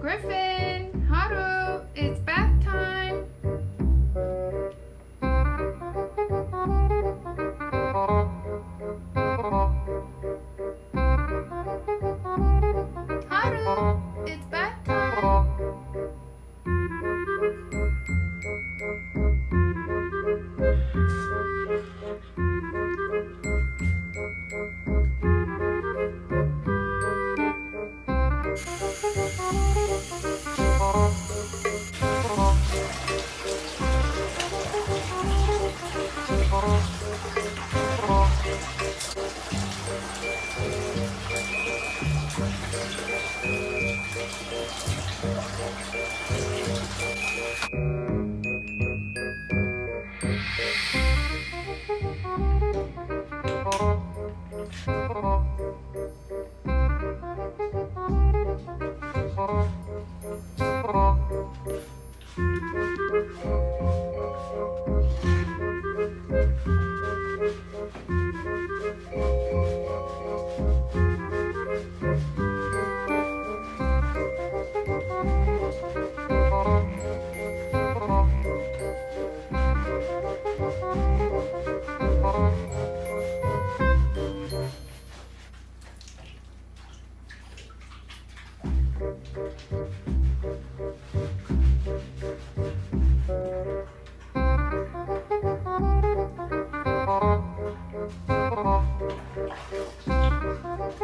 Griffin! Bye. Música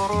Thank